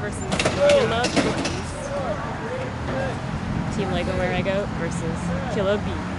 versus Killer Bees. Team Legomyrego versus Killer Bees.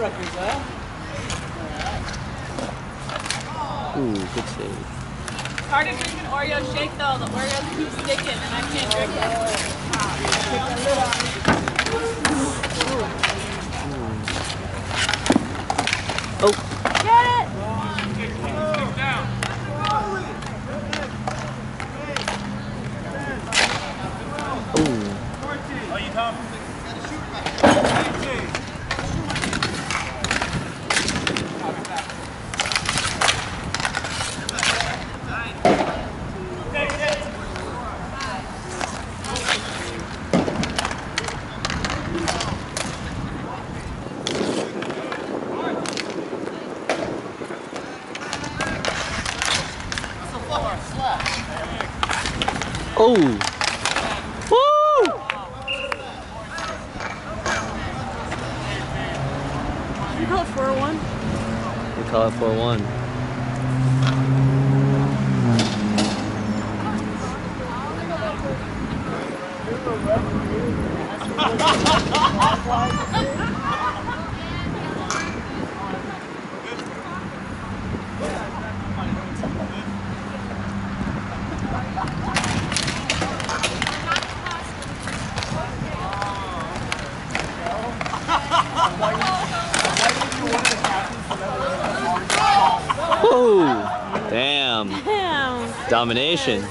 My director's huh? Ooh, good save. Hard to drink an Oreo shake though. The Oreos keep sticking and I can't drink it. Oh. Get it! Ooh. Oh. Woo! You call it 401? We call it 4-1. Whoa! Damn.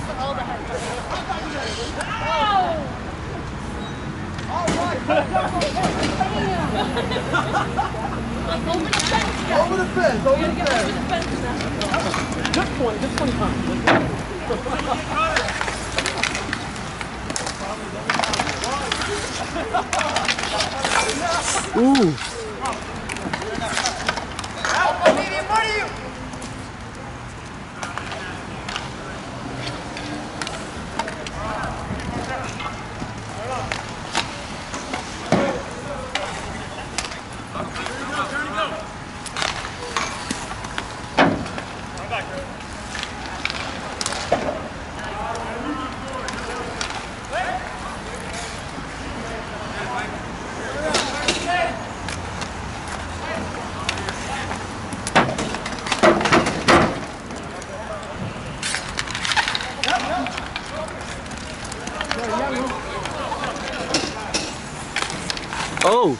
for all the high fives. Over the fence. Over the fence. Just 20. Just 20 times. Ooh. Oh.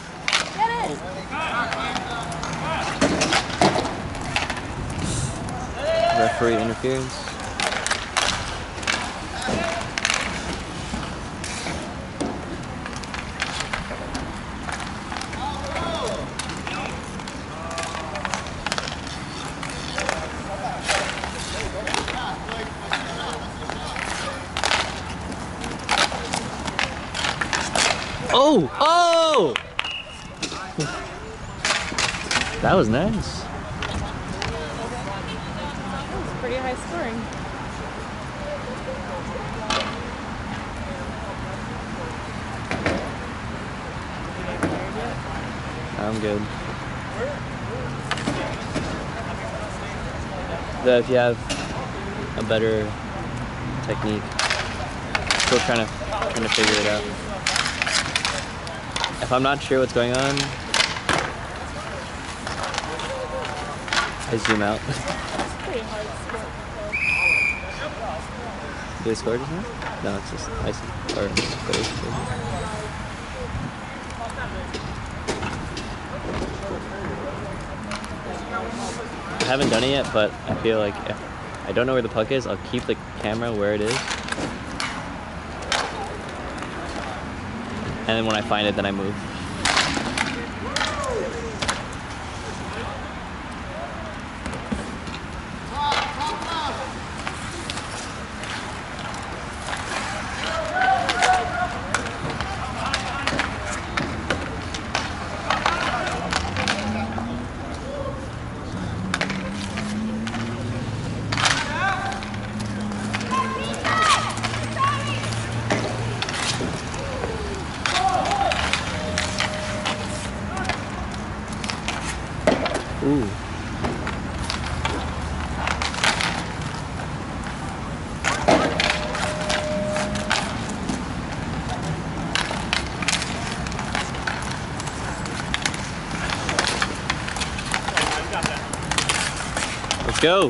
Referee. Oh! Oh! That was nice. It's pretty high scoring. I'm good. Though if you have a better technique, still trying to trying to figure it out. If I'm not sure what's going on, I zoom out. Did they score just now? No, it's just ice or goals. Haven't done it yet, but I feel like if I don't know where the puck is, I'll keep the camera where it is. And then when I find it, then I move. Ooh. Let's go.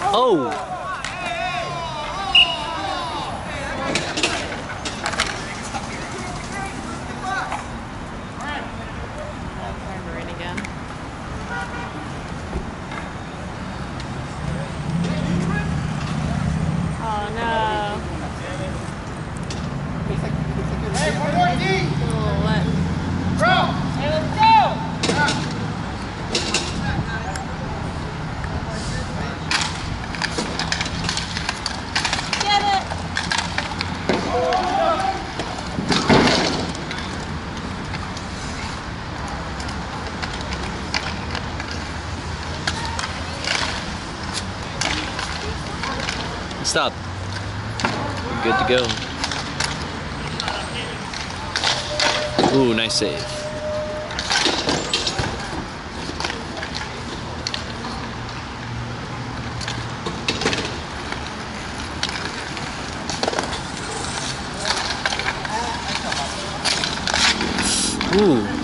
Oh. Remembering again. Oh no. Hey, one more D. A little wet. Hey, let's go. Get it! Stop. We're good to go. Ooh, nice save. Ooh.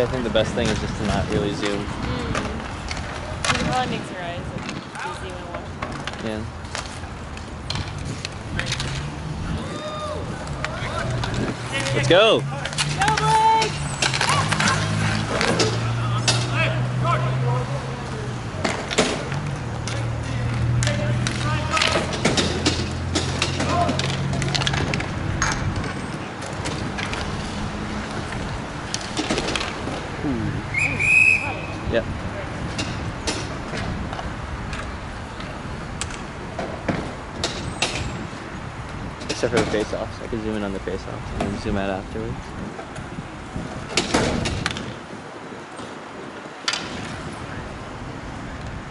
I think the best thing is just to not really zoom. Mm. It probably makes your eyes when watching. Yeah. Let's. Go, face-offs. I can zoom in on the face-offs and then zoom out afterwards.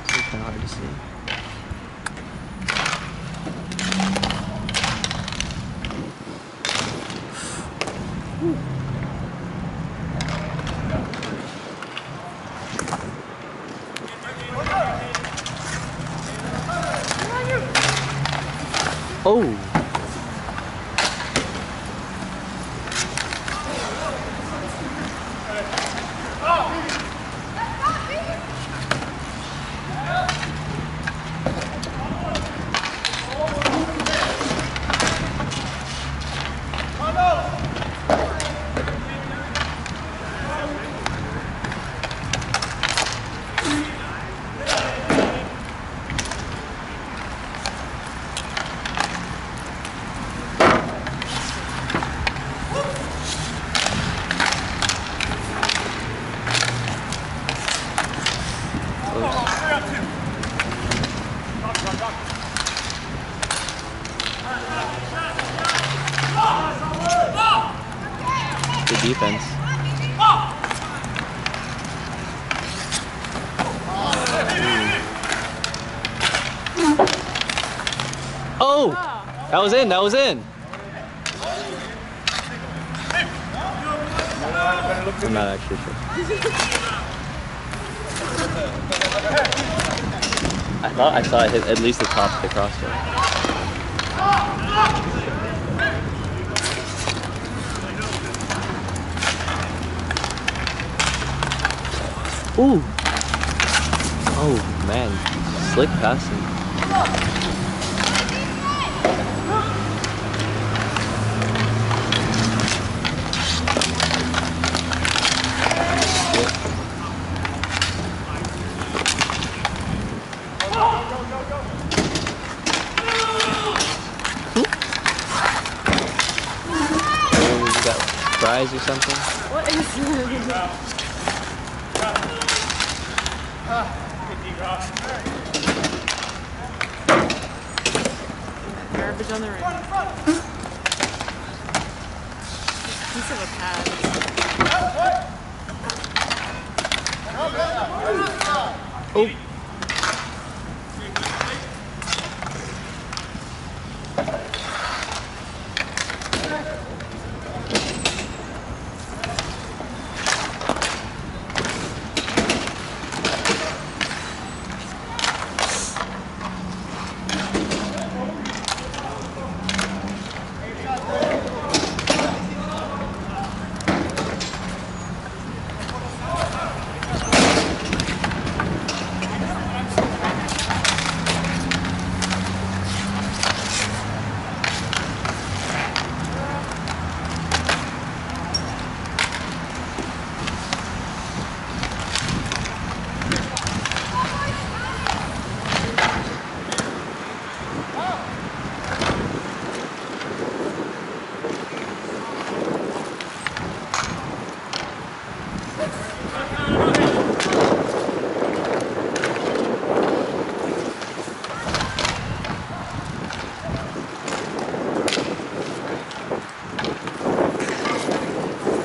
It's kind of hard to see. Oh! Good defense. Oh! That was in, that was in. I'm not actually sure. I thought I saw it hit at least the top of the crossbar. Ooh! Oh man, slick passing. Oh, or something? What is Garbage on the rim. Piece of a pad. Oh!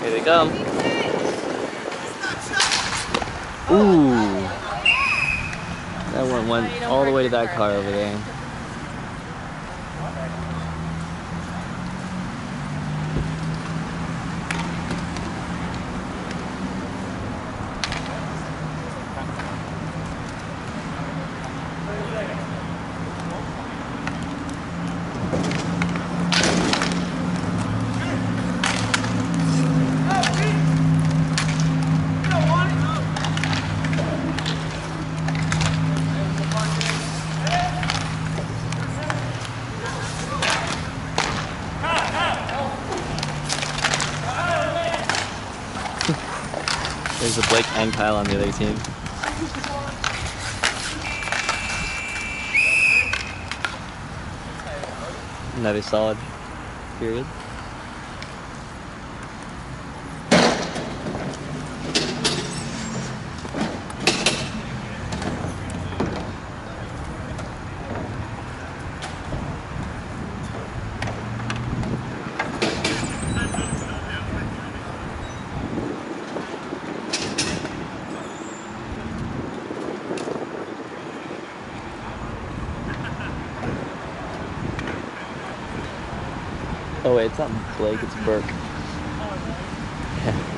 Here they come. Ooh. That one went all the way to that car over there. Blake and Kyle on the other team. Another solid period. Oh wait, it's not Blake, it's Burke. Oh,